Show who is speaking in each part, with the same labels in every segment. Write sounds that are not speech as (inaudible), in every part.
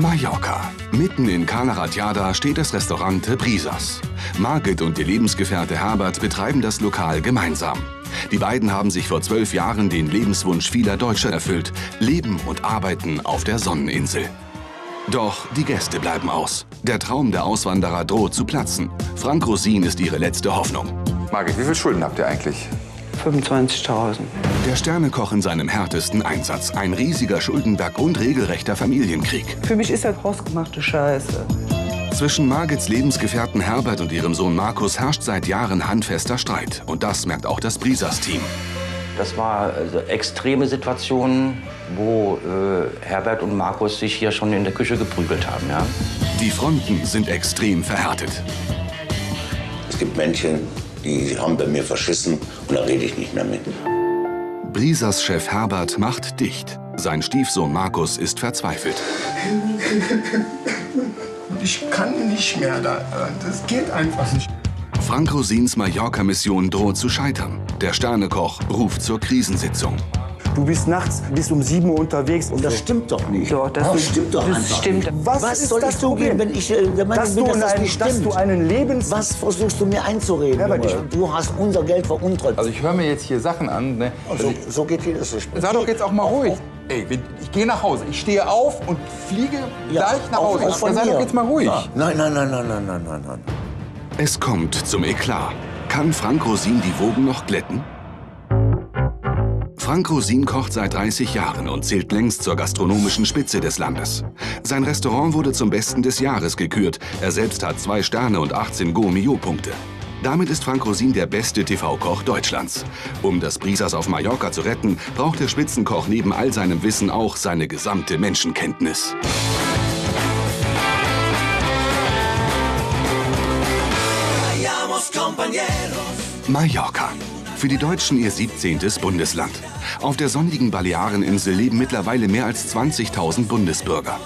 Speaker 1: Mallorca. Mitten in Cala Ratjada steht das Restaurant Brisas. Margit und ihr Lebensgefährte Herbert betreiben das Lokal gemeinsam. Die beiden haben sich vor zwölf Jahren den Lebenswunsch vieler Deutscher erfüllt. Leben und arbeiten auf der Sonneninsel. Doch die Gäste bleiben aus. Der Traum der Auswanderer droht zu platzen. Frank Rosin ist ihre letzte Hoffnung.
Speaker 2: Margit, wie viel Schulden habt ihr eigentlich?
Speaker 3: 25.000.
Speaker 1: Der Sternekoch in seinem härtesten Einsatz. Ein riesiger Schuldenberg und regelrechter Familienkrieg.
Speaker 3: Für mich ist das hausgemachte Scheiße.
Speaker 1: Zwischen Margits Lebensgefährten Herbert und ihrem Sohn Markus herrscht seit Jahren handfester Streit. Und das merkt auch das Brisas-Team.
Speaker 4: Das war also extreme Situationen, wo äh, Herbert und Markus sich hier schon in der Küche geprügelt haben. Ja?
Speaker 1: Die Fronten sind extrem verhärtet.
Speaker 5: Es gibt Männchen, die haben bei mir verschissen und da rede ich nicht mehr mit.
Speaker 1: Brisas Chef Herbert macht dicht. Sein Stiefsohn Markus ist verzweifelt. (laughs)
Speaker 6: Ich kann nicht mehr da. Das geht einfach nicht.
Speaker 1: Frank Rosins Mallorca-Mission droht zu scheitern. Der Sternekoch ruft zur Krisensitzung.
Speaker 7: Du bist nachts bis um 7 Uhr unterwegs.
Speaker 5: Und das stimmt doch nicht.
Speaker 3: Doch, das,
Speaker 5: das stimmt doch
Speaker 3: das
Speaker 5: einfach
Speaker 3: stimmt.
Speaker 5: nicht.
Speaker 7: Was,
Speaker 5: Was
Speaker 7: ist
Speaker 5: soll
Speaker 7: das
Speaker 5: ich zugeben,
Speaker 7: Problem?
Speaker 5: wenn ich äh, der Meinung
Speaker 7: dass,
Speaker 5: bin,
Speaker 7: du
Speaker 5: dass das
Speaker 7: ein,
Speaker 5: nicht
Speaker 7: dass
Speaker 5: stimmt?
Speaker 7: du einen Lebens...
Speaker 5: Was versuchst du mir einzureden? Junge? du hast unser Geld veruntreut.
Speaker 2: Also ich höre mir jetzt hier Sachen an. Ne?
Speaker 5: so,
Speaker 2: Also
Speaker 5: so geht jedes nicht.
Speaker 2: ich, sei doch jetzt auch mal ruhig. Ey, wenn- ich gehe nach Hause. Ich stehe auf und fliege
Speaker 5: Ja,
Speaker 2: gleich nach Hause.
Speaker 5: von
Speaker 2: Sei doch jetzt mal ruhig.
Speaker 5: Ja. Nein, nein, nein, nein, nein, nein, nein, nein.
Speaker 1: Es kommt zum Eklat. Kann Frank Rosin die Wogen noch glätten? Frank Rosin kocht seit 30 Jahren und zählt längst zur gastronomischen Spitze des Landes. Sein Restaurant wurde zum Besten des Jahres gekürt. Er selbst hat zwei Sterne und 18 Gourmillot-Punkte. Damit ist Frank Rosin der beste TV-Koch Deutschlands. Um das Brisas auf Mallorca zu retten, braucht der Spitzenkoch neben all seinem Wissen auch seine gesamte Menschenkenntnis. Mallorca. Für die Deutschen ihr 17. Bundesland. Auf der sonnigen Baleareninsel leben mittlerweile mehr als 20.000 Bundesbürger.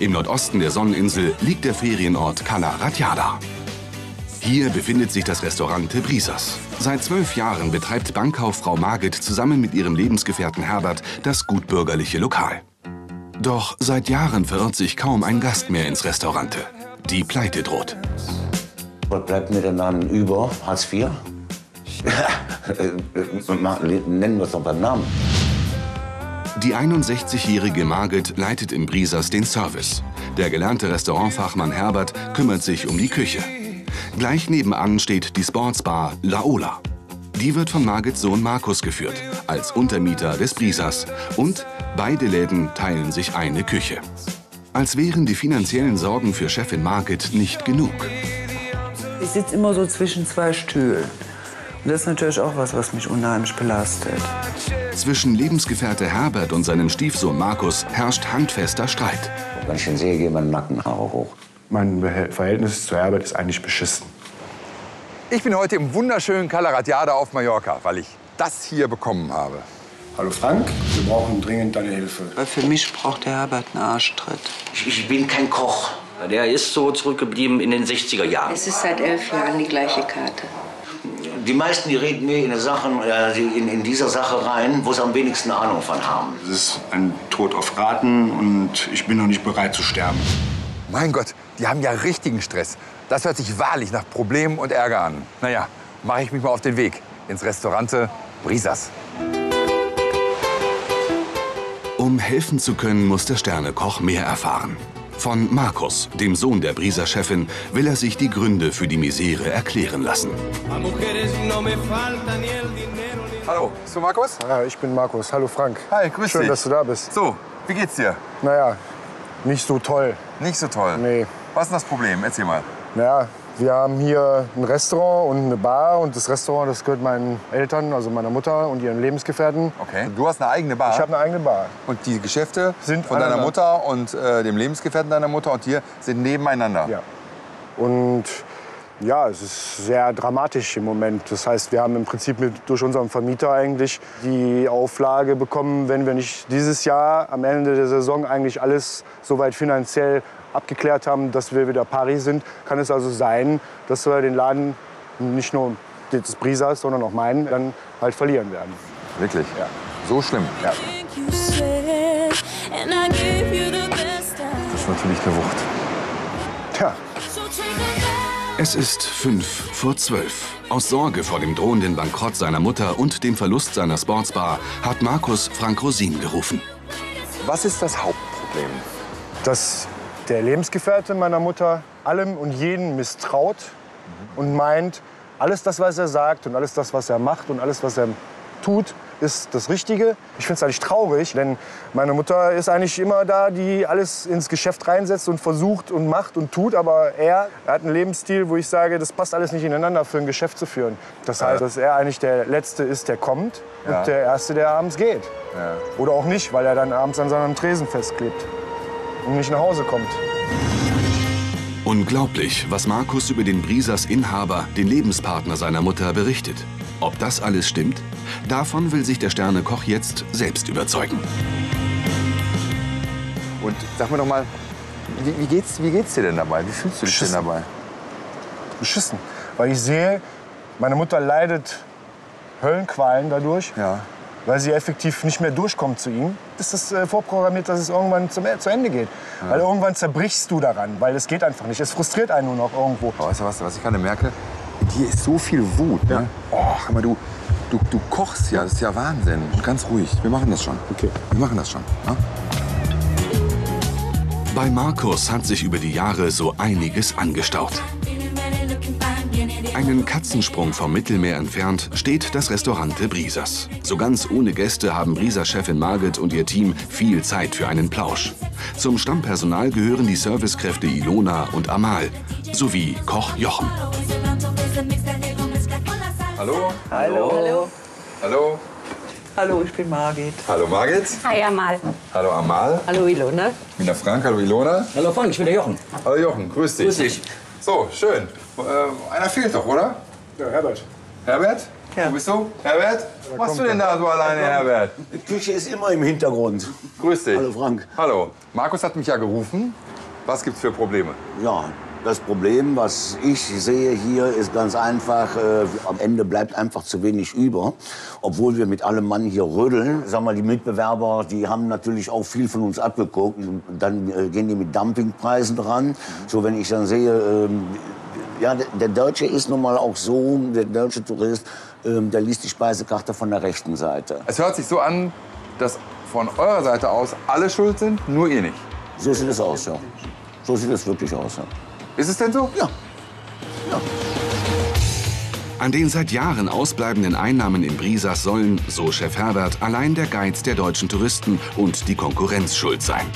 Speaker 1: Im Nordosten der Sonneninsel liegt der Ferienort Cala Ratjada. Hier befindet sich das Restaurant Brisas. Seit zwölf Jahren betreibt Bankkauffrau Margit zusammen mit ihrem Lebensgefährten Herbert das gutbürgerliche Lokal. Doch seit Jahren verirrt sich kaum ein Gast mehr ins Restaurant. Die Pleite droht.
Speaker 5: Was bleibt mir denn dann über? Hartz IV? (laughs) Mal- Nennen wir es doch beim Namen.
Speaker 1: Die 61-jährige Margit leitet im Brisas den Service. Der gelernte Restaurantfachmann Herbert kümmert sich um die Küche. Gleich nebenan steht die Sportsbar La Ola. Die wird von Margits Sohn Markus geführt, als Untermieter des Brisas. Und beide Läden teilen sich eine Küche. Als wären die finanziellen Sorgen für Chefin Margit nicht genug.
Speaker 3: Ich sitze immer so zwischen zwei Stühlen. Und das ist natürlich auch was, was mich unheimlich belastet.
Speaker 1: Zwischen Lebensgefährte Herbert und seinem Stiefsohn Markus herrscht handfester Streit.
Speaker 5: Wenn ich ihn sehe, gehen meine Nackenhaare hoch.
Speaker 7: Mein Verhältnis zu Herbert ist eigentlich beschissen.
Speaker 2: Ich bin heute im wunderschönen Cala Ratjada auf Mallorca, weil ich das hier bekommen habe.
Speaker 7: Hallo Frank, wir brauchen dringend deine Hilfe.
Speaker 3: Für mich braucht der Herbert einen Arschtritt.
Speaker 5: Ich, ich bin kein Koch.
Speaker 4: Der ist so zurückgeblieben in den 60er Jahren.
Speaker 8: Es ist seit elf Jahren die gleiche Karte.
Speaker 5: Die meisten, die reden mir in, Sachen, äh, in, in dieser Sache rein, wo sie am wenigsten Ahnung von haben.
Speaker 7: Es ist ein Tod auf Raten und ich bin noch nicht bereit zu sterben.
Speaker 2: Mein Gott, die haben ja richtigen Stress. Das hört sich wahrlich nach Problemen und Ärger an. Naja, mache ich mich mal auf den Weg ins Restaurant Brisas.
Speaker 1: Um helfen zu können, muss der Sternekoch mehr erfahren. Von Markus, dem Sohn der Brieser Chefin, will er sich die Gründe für die Misere erklären lassen.
Speaker 2: Hallo, bist du Markus?
Speaker 7: Ja, ich bin Markus. Hallo Frank.
Speaker 2: Hi, grüß
Speaker 7: Schön,
Speaker 2: dich.
Speaker 7: dass du da bist.
Speaker 2: So, wie geht's dir?
Speaker 7: Naja, nicht so toll.
Speaker 2: Nicht so toll.
Speaker 7: Nee.
Speaker 2: Was ist das Problem? Erzähl mal.
Speaker 7: Naja, wir haben hier ein Restaurant und eine Bar. Und das Restaurant, das gehört meinen Eltern, also meiner Mutter und ihren Lebensgefährten.
Speaker 2: Okay. Du hast eine eigene Bar.
Speaker 7: Ich habe eine eigene Bar.
Speaker 2: und die Geschäfte
Speaker 7: Sind
Speaker 2: von deiner. Mutter und äh, dem Lebensgefährten deiner Mutter und dir sind nebeneinander.
Speaker 7: Ja. Und ja, es ist sehr dramatisch im Moment. Das heißt, wir haben im Prinzip mit, durch unseren Vermieter eigentlich die Auflage bekommen, wenn wir nicht dieses Jahr am Ende der Saison eigentlich alles soweit finanziell abgeklärt haben, dass wir wieder pari sind, kann es also sein, dass wir den Laden nicht nur des Brisas, sondern auch meinen, dann halt verlieren werden.
Speaker 2: Wirklich?
Speaker 7: Ja.
Speaker 2: So schlimm?
Speaker 7: Ja.
Speaker 9: I
Speaker 2: ist natürlich eine Wucht.
Speaker 7: Tja,
Speaker 1: Es ist fünf vor zwölf. Aus Sorge vor dem drohenden Bankrott seiner Mutter und dem Verlust seiner Sportsbar hat Markus Frank Rosin gerufen.
Speaker 2: Was ist das Hauptproblem?
Speaker 7: dass der Lebensgefährte meiner Mutter allem und jeden misstraut und meint, alles das, was er sagt und alles das, was er macht und alles, was er tut, ist das Richtige. Ich finde es eigentlich traurig, denn meine Mutter ist eigentlich immer da, die alles ins Geschäft reinsetzt und versucht und macht und tut. Aber er, er hat einen Lebensstil, wo ich sage, das passt alles nicht ineinander für ein Geschäft zu führen. Das heißt, dass er eigentlich der Letzte ist, der kommt
Speaker 2: Ja.
Speaker 7: und der Erste, der abends geht.
Speaker 2: Ja.
Speaker 7: Oder auch nicht, weil er dann abends an seinem Tresen festklebt und nicht nach Hause kommt.
Speaker 1: Unglaublich, was Markus über den Brisas Inhaber, den Lebenspartner seiner Mutter, berichtet. Ob das alles stimmt? Davon will sich der Sternekoch jetzt selbst überzeugen.
Speaker 2: Und sag mir doch mal, wie, wie, geht's, wie geht's dir denn dabei? Wie fühlst du dich denn
Speaker 7: Beschissen.
Speaker 2: dabei?
Speaker 7: Beschissen. Weil ich sehe, meine Mutter leidet Höllenqualen dadurch,
Speaker 2: Ja.
Speaker 7: Weil sie effektiv nicht mehr durchkommt zu ihm. Ist das äh, vorprogrammiert, dass es irgendwann zum, zu Ende geht? Weil irgendwann zerbrichst du daran, weil es geht einfach nicht. Es frustriert einen nur noch irgendwo.
Speaker 2: Aber weißt du was, was ich gerade merke? In dir ist so viel Wut. Ne? Oh, hör mal, du, du, du kochst ja, das ist ja Wahnsinn. Ganz ruhig, wir machen das schon.
Speaker 7: Okay.
Speaker 2: Wir machen das schon. Ne?
Speaker 1: Bei Markus hat sich über die Jahre so einiges angestaut. Einen Katzensprung vom Mittelmeer entfernt steht das Restaurante Brisas. So ganz ohne Gäste haben Brisas-Chefin Margit und ihr Team viel Zeit für einen Plausch. Zum Stammpersonal gehören die Servicekräfte Ilona und Amal sowie Koch Jochen.
Speaker 2: Hallo?
Speaker 3: Hallo.
Speaker 2: Hallo?
Speaker 3: Hallo, ich bin Margit.
Speaker 2: Hallo Margit.
Speaker 9: Hi Amal.
Speaker 2: Hallo Amal.
Speaker 9: Hallo Ilona.
Speaker 2: Ich bin der Frank. Hallo Ilona.
Speaker 4: Hallo Frank, ich bin der Jochen.
Speaker 2: Hallo Jochen, grüß dich.
Speaker 4: Grüß dich.
Speaker 2: So, schön. Äh, einer fehlt doch, oder?
Speaker 7: Ja, Herbert.
Speaker 2: Herbert?
Speaker 3: Ja.
Speaker 2: Wo bist du? Herbert? Was machst du denn da so alleine, Herbert?
Speaker 5: Die Küche ist immer im Hintergrund.
Speaker 2: Grüß dich.
Speaker 5: Hallo, Frank.
Speaker 2: Hallo. Markus hat mich ja gerufen. Was gibt's für Probleme?
Speaker 5: Ja, das Problem, was ich sehe hier, ist ganz einfach, äh, am Ende bleibt einfach zu wenig über. Obwohl wir mit allem Mann hier rödeln. Sag mal, die Mitbewerber, die haben natürlich auch viel von uns abgeguckt. Und dann äh, gehen die mit Dumpingpreisen dran. So, wenn ich dann sehe, ähm, ja, der, Deutsche ist nun mal auch so, der deutsche Tourist, ähm, der liest die Speisekarte von der rechten Seite.
Speaker 2: Es hört sich so an, dass von eurer Seite aus alle schuld sind, nur ihr nicht.
Speaker 5: So sieht es aus, ja. So sieht es wirklich aus, ja.
Speaker 2: Ist es denn so?
Speaker 5: Ja.
Speaker 1: An den seit Jahren ausbleibenden Einnahmen in Brisas sollen, so Chef Herbert, allein der Geiz der deutschen Touristen und die Konkurrenz schuld sein.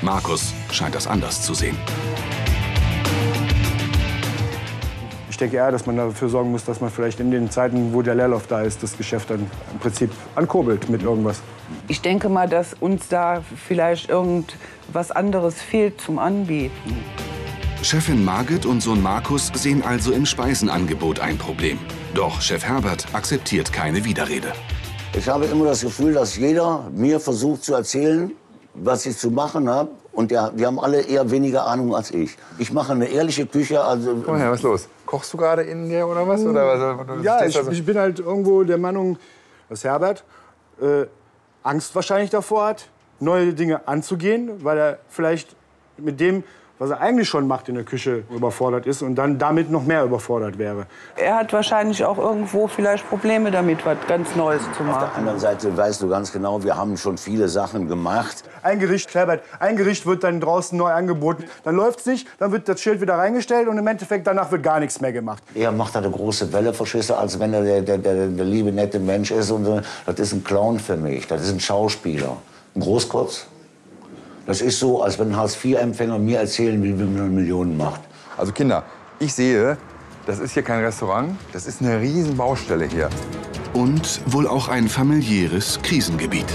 Speaker 1: Markus scheint das anders zu sehen.
Speaker 7: Ich denke eher, dass man dafür sorgen muss, dass man vielleicht in den Zeiten, wo der Leerlauf da ist, das Geschäft dann im Prinzip ankurbelt mit irgendwas.
Speaker 3: Ich denke mal, dass uns da vielleicht irgendwas anderes fehlt zum Anbieten.
Speaker 1: Chefin Margit und Sohn Markus sehen also im Speisenangebot ein Problem. Doch Chef Herbert akzeptiert keine Widerrede.
Speaker 5: Ich habe immer das Gefühl, dass jeder mir versucht zu erzählen, was ich zu machen habe. Und ja, die haben alle eher weniger Ahnung als ich. Ich mache eine ehrliche Küche, also
Speaker 2: Komm her, was ist los? Kochst du gerade in dir oder was? Oder was?
Speaker 7: Ja, ich, ich bin halt irgendwo der Meinung, dass Herbert äh, Angst wahrscheinlich davor hat, neue Dinge anzugehen, weil er vielleicht mit dem, was er eigentlich schon macht in der Küche, überfordert ist und dann damit noch mehr überfordert wäre.
Speaker 3: Er hat wahrscheinlich auch irgendwo vielleicht Probleme damit, was ganz Neues zu
Speaker 5: auf der
Speaker 3: machen.
Speaker 5: anderen Seite weißt du ganz genau, wir haben schon viele Sachen gemacht.
Speaker 7: Ein Gericht, Herbert, ein Gericht wird dann draußen neu angeboten. Dann läuft's nicht, dann wird das Schild wieder reingestellt und im Endeffekt danach wird gar nichts mehr gemacht.
Speaker 5: Er macht da eine große Welle, verstehst du, als wenn er der, der, der, der liebe, nette Mensch ist. Und, so. das ist ein Clown für mich, das ist ein Schauspieler. Ein Großkotz. Das ist so, als wenn ein Hartz-IV-Empfänger mir erzählen will, wie man eine Million macht.
Speaker 2: Also Kinder, ich sehe, das ist hier kein Restaurant, das ist eine riesen Baustelle hier.
Speaker 1: Und wohl auch ein familiäres Krisengebiet.